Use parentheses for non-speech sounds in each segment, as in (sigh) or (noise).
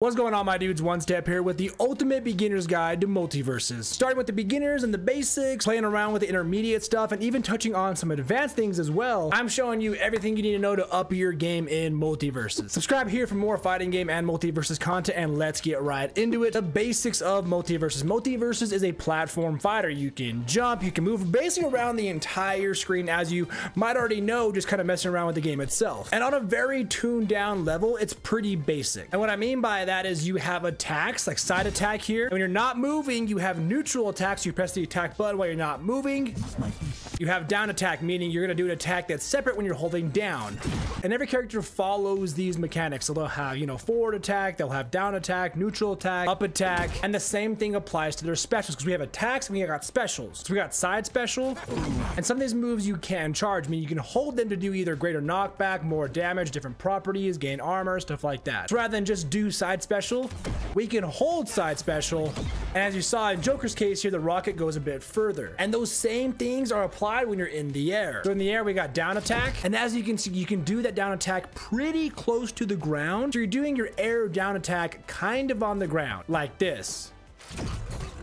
What's going on my dudes? One Step here with the ultimate beginner's guide to MultiVersus. Starting with the beginners and the basics, playing around with the intermediate stuff, and even touching on some advanced things as well. I'm showing you everything you need to know to up your game in MultiVersus. Subscribe here for more fighting game and MultiVersus content and let's get right into it. The basics of MultiVersus. MultiVersus is a platform fighter. You can jump, you can move basically around the entire screen as you might already know, just kind of messing around with the game itself. And on a very tuned down level, it's pretty basic. And what I mean by that is you have attacks like side attack here. When you're not moving, you have neutral attacks. You press the attack button while you're not moving. You have down attack, meaning you're gonna do an attack that's separate when you're holding down. And every character follows these mechanics. So they'll have, you know, forward attack, they'll have down attack, neutral attack, up attack, and the same thing applies to their specials because we have attacks and we got specials. So we got side special, and some of these moves you can charge, I mean you can hold them to do either greater knockback, more damage, different properties, gain armor, stuff like that. So rather than just do side special, we can hold side special. And as you saw in Joker's case here, the rocket goes a bit further. And those same things are applied when you're in the air. So in the air, we got down attack. And as you can see, you can do that down attack pretty close to the ground. So you're doing your air down attack kind of on the ground like this.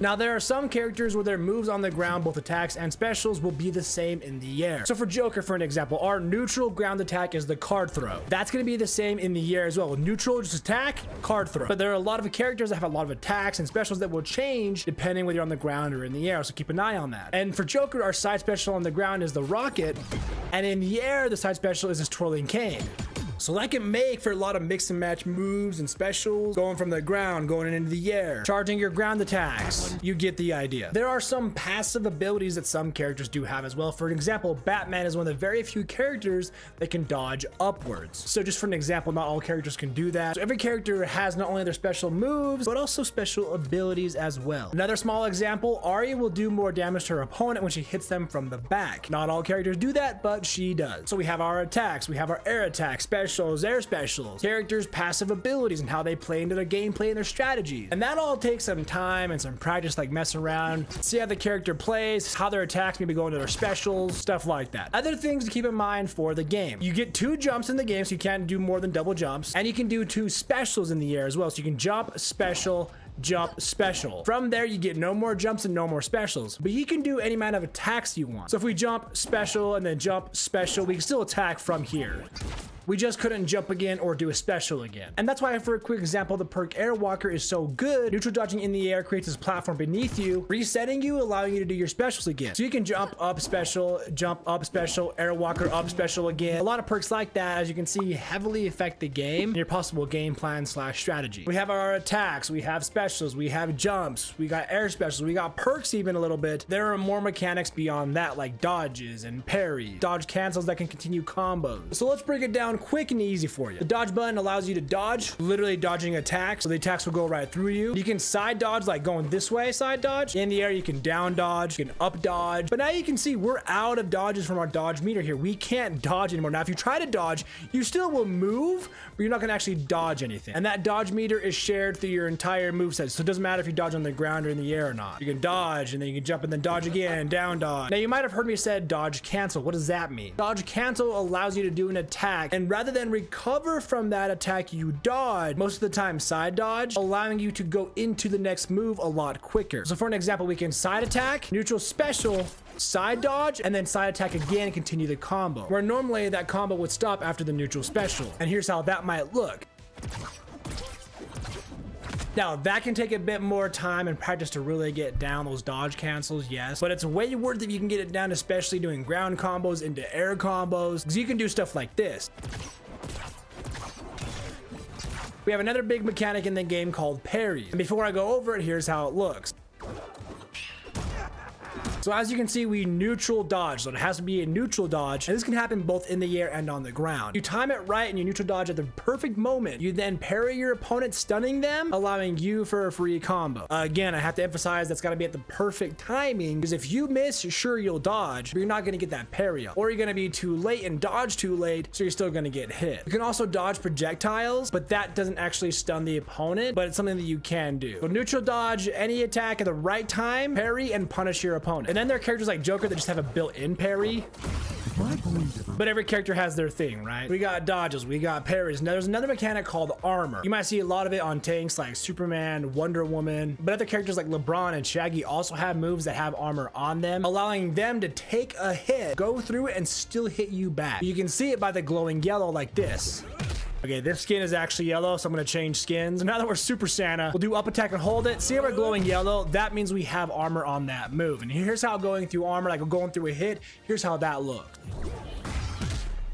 Now, there are some characters where their moves on the ground, both attacks and specials, will be the same in the air. So for Joker, for an example, our neutral ground attack is the card throw. That's going to be the same in the air as well. Neutral, just attack, card throw. But there are a lot of characters that have a lot of attacks and specials that will change depending whether you're on the ground or in the air. So keep an eye on that. And for Joker, our side special on the ground is the rocket. And in the air, the side special is his twirling cane. So that can make for a lot of mix and match moves and specials, going from the ground, going into the air, charging your ground attacks. You get the idea. There are some passive abilities that some characters do have as well. For example, Batman is one of the very few characters that can dodge upwards. So just for an example, not all characters can do that. So every character has not only their special moves, but also special abilities as well. Another small example, Arya will do more damage to her opponent when she hits them from the back. Not all characters do that, but she does. So we have our attacks, we have our air attacks, special specials, their specials, characters' passive abilities, and how they play into their gameplay and their strategies. And that all takes some time and some practice, like messing around, see how the character plays, how their attacks maybe go into their specials, stuff like that. Other things to keep in mind for the game. You get two jumps in the game, so you can't do more than double jumps, and you can do two specials in the air as well. So you can jump, special, jump special. From there, you get no more jumps and no more specials, but you can do any amount of attacks you want. So if we jump special and then jump special, we can still attack from here. We just couldn't jump again or do a special again. And that's why for a quick example, the perk Airwalker is so good. Neutral dodging in the air creates this platform beneath you, resetting you, allowing you to do your specials again. So you can jump up special, jump up special, Airwalker up special again. A lot of perks like that, as you can see, heavily affect the game your possible game plan slash strategy. We have our attacks, we have specials, we have jumps, we got air specials, we got perks even a little bit. There are more mechanics beyond that, like dodges and parries, dodge cancels that can continue combos. So let's break it down quick and easy for you. The dodge button allows you to dodge, literally dodging attacks, so the attacks will go right through you. You can side dodge, like going this way, side dodge. In the air, you can down dodge, you can up dodge. But now you can see we're out of dodges from our dodge meter here. We can't dodge anymore. Now, if you try to dodge, you still will move, but you're not gonna actually dodge anything. And that dodge meter is shared through your entire move set. So it doesn't matter if you dodge on the ground or in the air or not. You can dodge, and then you can jump and then dodge again, down dodge. Now, you might have heard me said dodge cancel. What does that mean? Dodge cancel allows you to do an attack, and rather than recover from that attack you dodge, most of the time side dodge, allowing you to go into the next move a lot quicker. So for an example, we can side attack, neutral special, side dodge, and then side attack again and continue the combo. Where normally that combo would stop after the neutral special. And here's how that might look. Now, that can take a bit more time and practice to really get down those dodge cancels, yes. But it's way worth it if you can get it down, especially doing ground combos into air combos. Because you can do stuff like this. We have another big mechanic in the game called parries. And before I go over it, here's how it looks. So as you can see, we neutral dodge. So it has to be a neutral dodge. And this can happen both in the air and on the ground. You time it right and you neutral dodge at the perfect moment. You then parry your opponent, stunning them, allowing you for a free combo. Again, I have to emphasize that's got to be at the perfect timing because if you miss, sure, you'll dodge, but you're not going to get that parry up. Or you're going to be too late and dodge too late, so you're still going to get hit. You can also dodge projectiles, but that doesn't actually stun the opponent, but it's something that you can do. So neutral dodge any attack at the right time, parry, and punish your opponent. And then there are characters like Joker that just have a built-in parry. But every character has their thing, right? We got dodges, we got parries. Now there's another mechanic called armor. You might see a lot of it on tanks like Superman, Wonder Woman, but other characters like LeBron and Shaggy also have moves that have armor on them, allowing them to take a hit, go through it, and still hit you back. You can see it by the glowing yellow like this. Okay, this skin is actually yellow, so I'm gonna change skins. Now that we're Super Santa, we'll do up attack and hold it. See how we're glowing yellow? That means we have armor on that move. And here's how going through armor, like going through a hit, here's how that looks.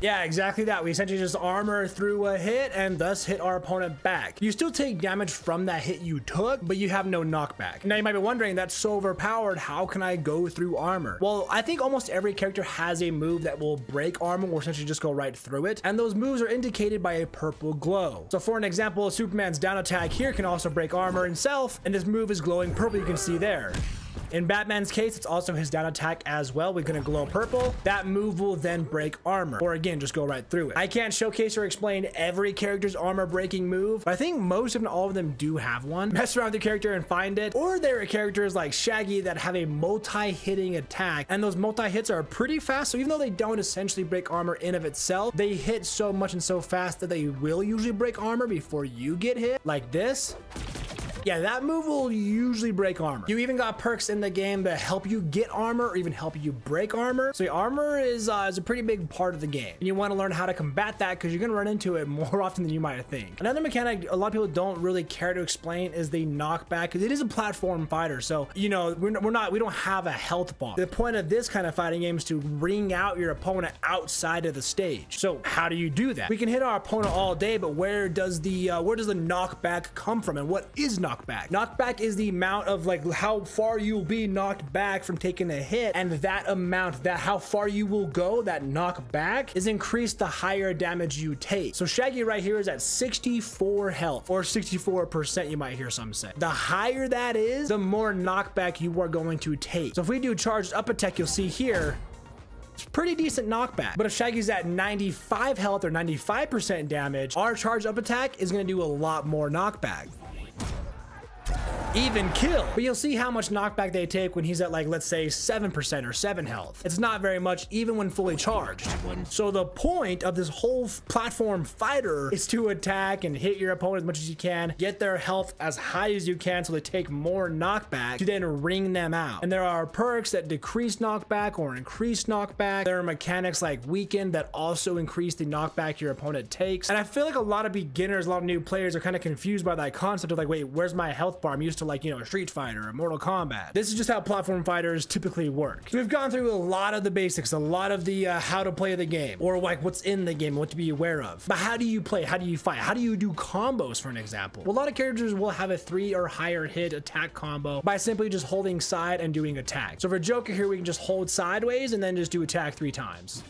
Yeah, exactly that. We essentially just armor through a hit and thus hit our opponent back. You still take damage from that hit you took, but you have no knockback. Now you might be wondering, that's so overpowered, how can I go through armor? Well, I think almost every character has a move that will break armor or essentially just go right through it, and those moves are indicated by a purple glow. So for an example, Superman's down attack here can also break armor himself, and his move is glowing purple you can see there. In Batman's case, it's also his down attack as well. We're gonna glow purple. That move will then break armor, or again, just go right through it. I can't showcase or explain every character's armor breaking move, but I think most of them, all of them do have one. (laughs) Mess around with your character and find it. Or there are characters like Shaggy that have a multi-hitting attack, and those multi-hits are pretty fast, so even though they don't essentially break armor in of itself, they hit so much and so fast that they will usually break armor before you get hit, like this. Yeah, that move will usually break armor. You even got perks in the game that help you get armor or even help you break armor. So armor is, uh, is a pretty big part of the game. And you want to learn how to combat that because you're going to run into it (laughs) more often than you might think. Another mechanic a lot of people don't really care to explain is the knockback because it is a platform fighter. So, you know, we're, we're not, we don't have a health bar. The point of this kind of fighting game is to ring out your opponent outside of the stage. So how do you do that? We can hit our opponent all day, but where does the, uh, where does the knockback come from and what is knockback? Knockback. Knockback is the amount of like how far you'll be knocked back from taking a hit and that amount that how far you will go that knockback is increased the higher damage you take. So Shaggy right here is at 64 health or 64% you might hear some say. The higher that is, the more knockback you are going to take. So if we do charged up attack, you'll see here it's pretty decent knockback. But if Shaggy's at 95 health or 95% damage, our charged up attack is going to do a lot more knockback even kill. But you'll see how much knockback they take when he's at like, let's say 7% or 7 health. It's not very much even when fully charged. So the point of this whole platform fighter is to attack and hit your opponent as much as you can, get their health as high as you can so they take more knockback to then ring them out. And there are perks that decrease knockback or increase knockback. There are mechanics like weaken that also increase the knockback your opponent takes. And I feel like a lot of beginners, a lot of new players are kind of confused by that concept of like, wait, where's my health bar? I'm used to like, you know, a Street Fighter, a Mortal Kombat. This is just how platform fighters typically work. So we've gone through a lot of the basics, a lot of the uh, how to play the game, or like what's in the game, what to be aware of. But how do you play? How do you fight? How do you do combos, for an example? Well, a lot of characters will have a three or higher hit attack combo by simply just holding side and doing attack. So for Joker here, we can just hold sideways and then just do attack three times.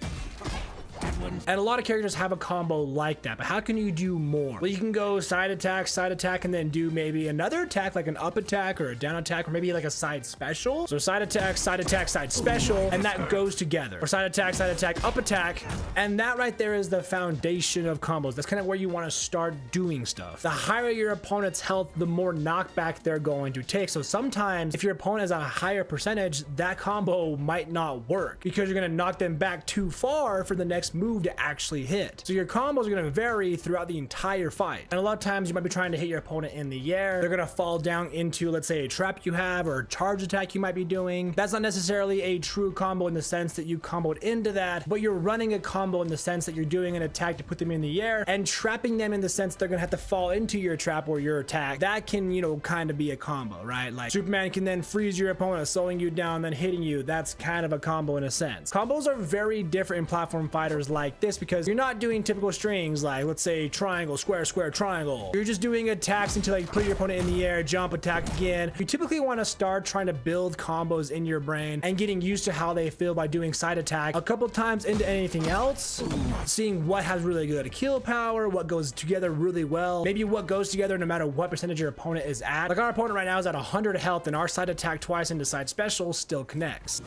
And a lot of characters have a combo like that, but how can you do more? Well, you can go side attack, side attack, and then do maybe another attack like an up attack or a down attack, or maybe like a side special. So side attack, side attack, side special, and that goes together. Or side attack, side attack, up attack. And that right there is the foundation of combos. That's kind of where you want to start doing stuff. The higher your opponent's health, the more knockback they're going to take. So sometimes if your opponent has a higher percentage, that combo might not work because you're going to knock them back too far for the next move to actually hit. So your combos are going to vary throughout the entire fight. And a lot of times you might be trying to hit your opponent in the air. They're going to fall down into, let's say, a trap you have or a charge attack you might be doing. That's not necessarily a true combo in the sense that you comboed into that, but you're running a combo in the sense that you're doing an attack to put them in the air and trapping them in the sense they're going to have to fall into your trap or your attack. That can, you know, kind of be a combo, right? Like Superman can then freeze your opponent, slowing you down, then hitting you. That's kind of a combo in a sense. Combos are very different in platform like this because you're not doing typical strings like let's say triangle, square, square, triangle. You're just doing attacks until like put your opponent in the air, jump, attack again. You typically want to start trying to build combos in your brain and getting used to how they feel by doing side attack a couple times into anything else, seeing what has really good kill power, what goes together really well, maybe what goes together no matter what percentage your opponent is at. Like our opponent right now is at 100 health and our side attack twice into side special still connects.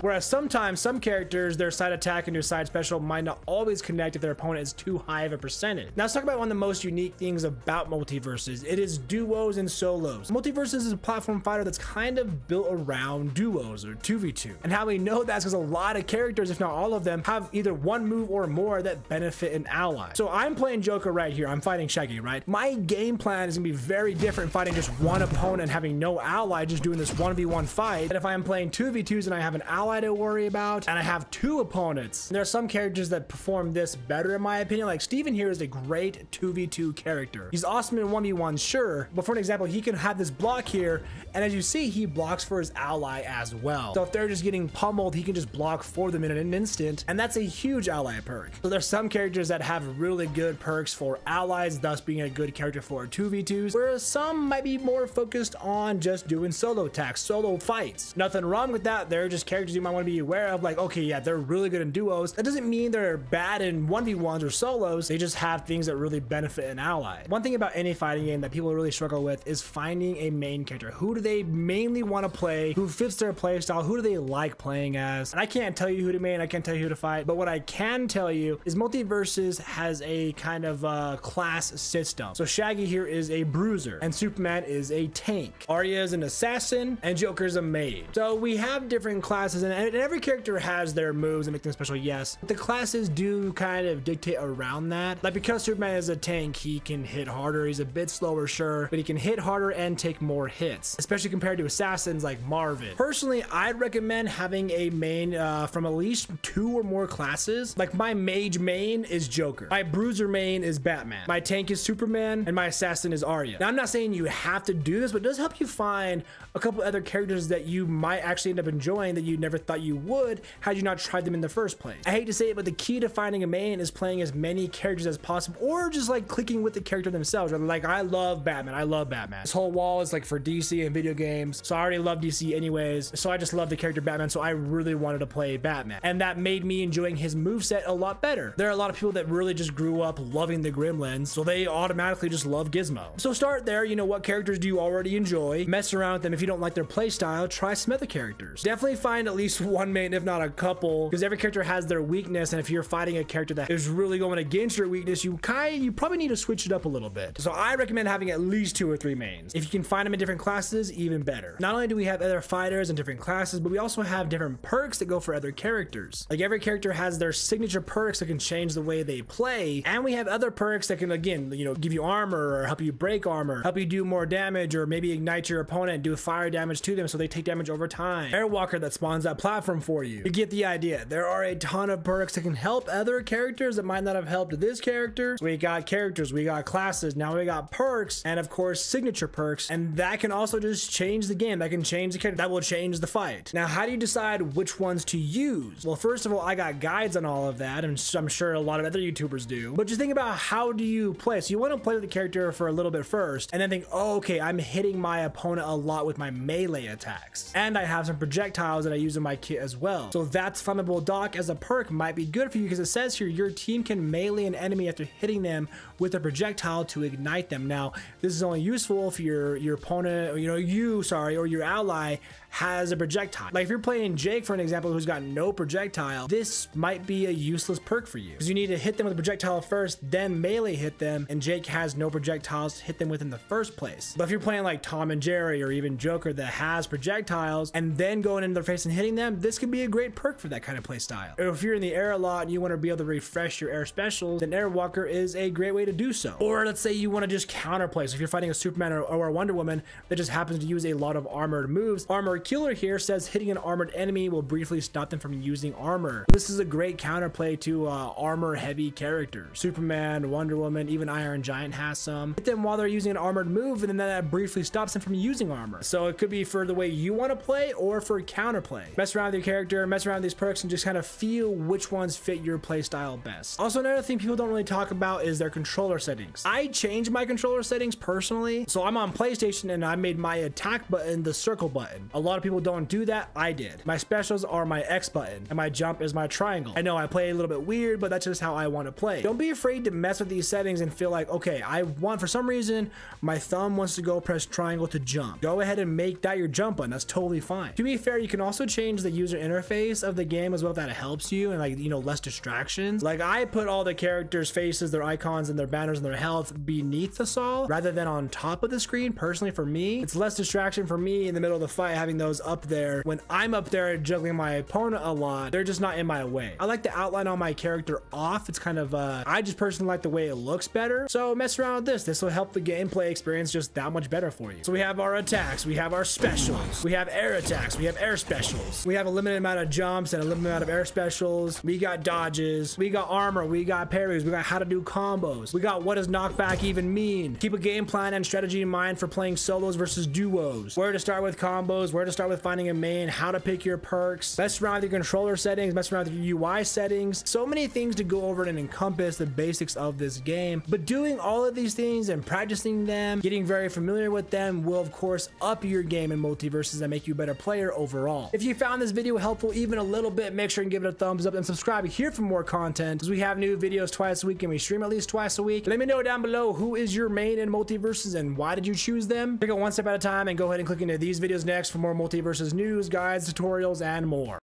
Whereas sometimes some characters, their side attack and their side special might not always connect if their opponent is too high of a percentage. Now let's talk about one of the most unique things about MultiVersus. It is duos and solos. MultiVersus is a platform fighter that's kind of built around duos or 2v2. And how we know that's because a lot of characters, if not all of them, have either one move or more that benefit an ally. So I'm playing Joker right here. I'm fighting Shaggy, right? My game plan is gonna be very different fighting just one opponent having no ally, just doing this 1v1 fight. And if I'm playing 2v2s and I have an ally to worry about and I have two opponents, there are some characters that perform this better in my opinion. Like Steven here is a great 2v2 character. He's awesome in 1v1, sure. But for an example, he can have this block here. And as you see, he blocks for his ally as well. So if they're just getting pummeled, he can just block for them in an instant. And that's a huge ally perk. So there's some characters that have really good perks for allies, thus being a good character for 2v2s, whereas some might be more focused on just doing solo attacks, solo fights. Nothing wrong with that. They're just characters you might want to be aware of, like, okay, yeah, they're really good in duos. That doesn't mean they're bad in 1v1s or solos. They just have things that really benefit an ally. One thing about any fighting game that people really struggle with is finding a main character. Who do they mainly want to play? Who fits their playstyle? Who do they like playing as? And I can't tell you who to main, I can't tell you who to fight, but what I can tell you is MultiVersus has a kind of uh, class system. So Shaggy here is a bruiser and Superman is a tank. Arya is an assassin and Joker's a mage. So we have different classes and, every character has their moves and make them special, yes. But the classes do kind of dictate around that. Like because Superman is a tank, he can hit harder. He's a bit slower, sure, but he can hit harder and take more hits, especially compared to assassins like Marvin. Personally, I'd recommend having a main uh, from at least two or more classes. Like my mage main is Joker. My bruiser main is Batman. My tank is Superman and my assassin is Arya. Now I'm not saying you have to do this, but it does help you find a couple other characters that you might actually end up enjoying that you never thought you would had you not tried them in the first place. I hate to say it, but the key to finding a main is playing as many characters as possible or just like clicking with the character themselves. Like I love Batman. I love Batman. This whole wall is like for DC and video games. So I already love DC anyways. So I just love the character Batman. So I really wanted to play Batman. And that made me enjoying his move set a lot better. There are a lot of people that really just grew up loving the Gremlins. So they automatically just love Gizmo. So start there. You know, what characters do you already enjoy? Mess around with them. If you don't like their playstyle, try some other characters. Definitely find at least one main, if not a couple, because every character has their weakness. And if you're fighting a character that is really going against your weakness, you kind you probably need to switch it up a little bit. So I recommend having at least two or three mains. If you can find them in different classes, even better. Not only do we have other fighters in different classes, but we also have different perks that go for other characters. Like every character has their signature perks that can change the way they play. And we have other perks that can, again, you know, give you armor or help you break armor, help you do more damage, or maybe ignite your opponent, and do fire damage to them so they take damage over time. Airwalker that spawns platform for you. You get the idea. There are a ton of perks that can help other characters that might not have helped this character. So we got characters, we got classes, now we got perks, and of course signature perks. And that can also just change the game. That can change the character. That will change the fight. Now, how do you decide which ones to use? Well, first of all, I got guides on all of that, and I'm sure a lot of other YouTubers do. But just think about how do you play. So you want to play with the character for a little bit first, and then think, oh, okay, I'm hitting my opponent a lot with my melee attacks. And I have some projectiles that I use my kit as well. So that's Flammable Dock as a perk might be good for you because it says here your team can melee an enemy after hitting them with a projectile to ignite them. Now, this is only useful if your your opponent, or, you know, you, sorry, or your ally has a projectile. Like if you're playing Jake, for an example, who's got no projectile, this might be a useless perk for you because you need to hit them with a projectile first, then melee hit them, and Jake has no projectiles to hit them with in the first place. But if you're playing like Tom and Jerry or even Joker that has projectiles and then going into their face and hitting them, this could be a great perk for that kind of playstyle. Or if you're in the air a lot and you want to be able to refresh your air specials, then Airwalker is a great way to do so. Or let's say you want to just counterplay. So if you're fighting a Superman or, or a Wonder Woman that just happens to use a lot of armored moves, Armor Killer here says hitting an armored enemy will briefly stop them from using armor. This is a great counterplay to uh, armor heavy characters. Superman, Wonder Woman, even Iron Giant has some. Hit them while they're using an armored move and then that briefly stops them from using armor. So it could be for the way you want to play or for counterplay. Mess around with your character, mess around with these perks and just kind of feel which ones fit your playstyle best. Also another thing people don't really talk about is their controller settings. I changed my controller settings personally. So I'm on PlayStation and I made my attack button the circle button. A lot of people don't do that. I did. My specials are my X button and my jump is my triangle. I know I play a little bit weird, but that's just how I want to play. Don't be afraid to mess with these settings and feel like, okay, I want, for some reason, my thumb wants to go press triangle to jump. Go ahead and make that your jump button. That's totally fine. To be fair, you can also change the user interface of the game as well if that helps you and like you know less distractions like i put all the characters faces their icons and their banners and their health beneath the saw rather than on top of the screen personally for me it's less distraction for me in the middle of the fight having those up there. When i'm up there juggling my opponent a lot they're just not in my way. I like the outline on my character off. It's kind of uh i just personally like the way it looks better. So mess around with this. This will help the gameplay experience just that much better for you. So we have our attacks. We have our specials. We have air attacks. We have air specials. We have a limited amount of jumps and a limited amount of air specials. We got dodges. We got armor. We got parries. We got how to do combos. We got what does knockback even mean? Keep a game plan and strategy in mind for playing solos versus duos. Where to start with combos. Where to start with finding a main how to pick your perks mess around with your controller settings mess around with your ui settings. So many things to go over and encompass the basics of this game. But doing all of these things and practicing them getting very familiar with them will of course up your game in MultiVersus and make you a better player overall. If you found this video helpful even a little bit make sure and give it a thumbs up and subscribe here for more content because we have new videos twice a week and we stream at least twice a week. Let me know down below who is your main in MultiVersus and why did you choose them. Take it one step at a time and go ahead and click into these videos next for more MultiVersus news guides tutorials and more